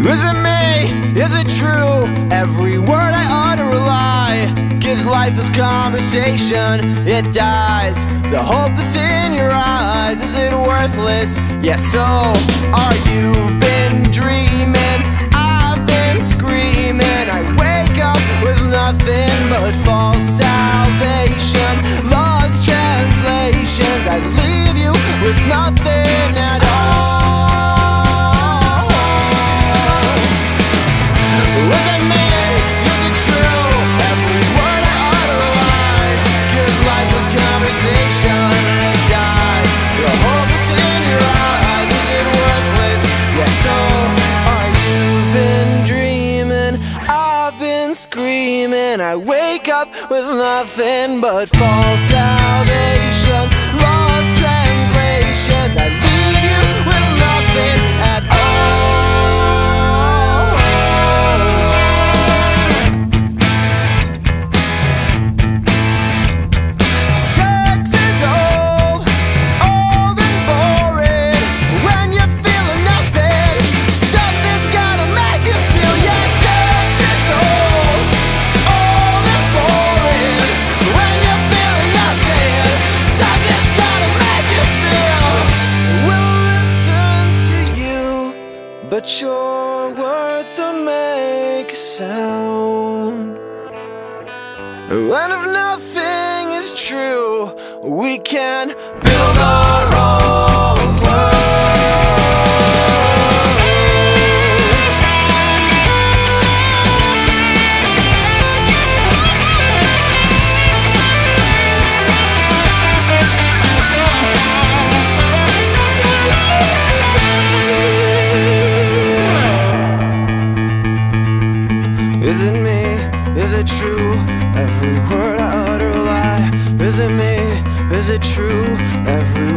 Is it me? Is it true? Every word I utter a lie Gives life this conversation, it dies The hope that's in your eyes, is it worthless? Yes, yeah, so are you, I've been screaming. I wake up with nothing but false salvation but your words don't make a sound. And if nothing is true, we can build our own it true? Every word I utter a lie. Is it me? Is it true? Every